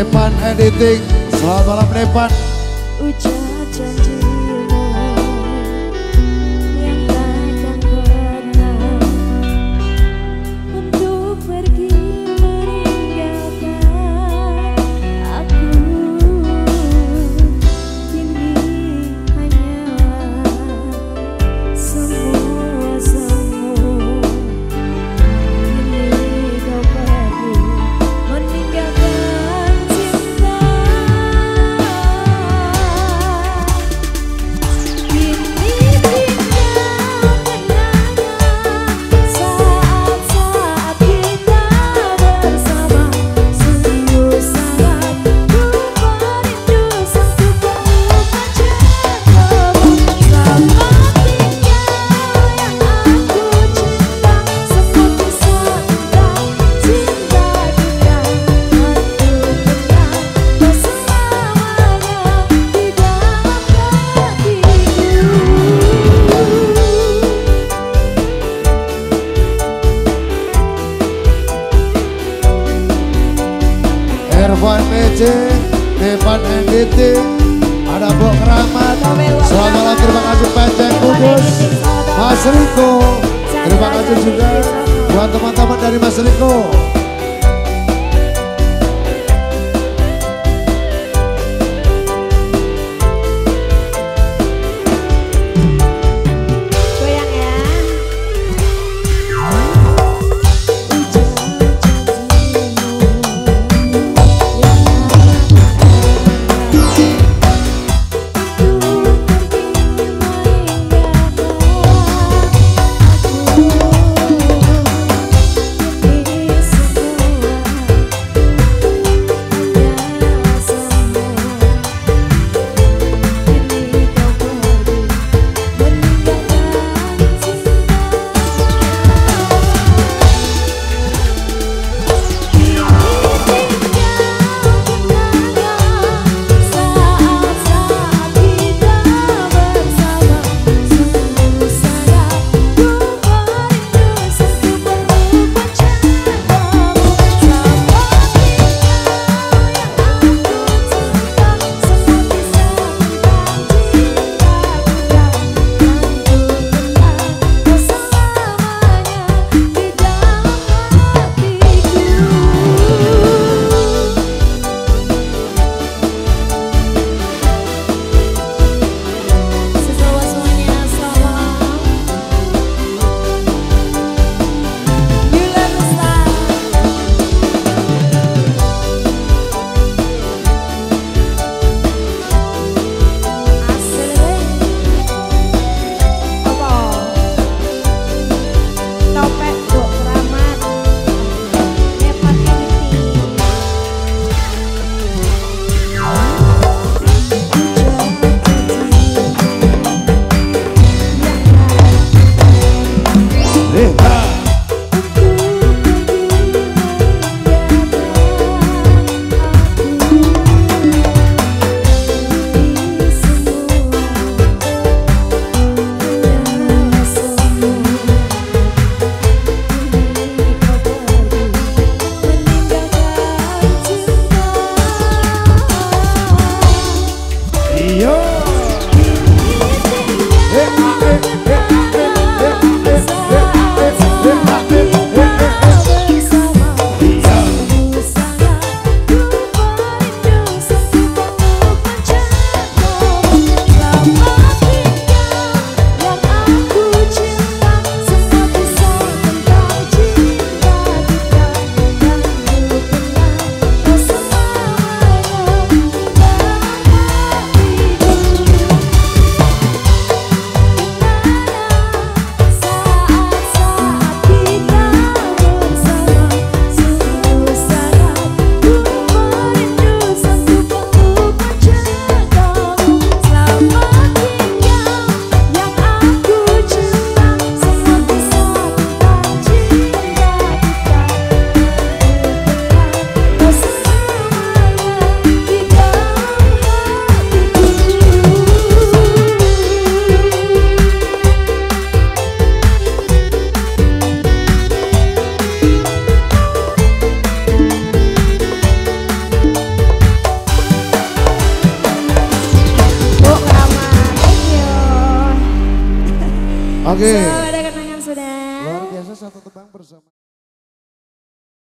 Nepan Editing. Selamat malam Nepan. Ucap Editing. Ada Bok Keramat. Selamat malam terima kasih Penceng Kudus. Mas Riko. Terima kasih juga buat teman-teman dari Mas Riko. again.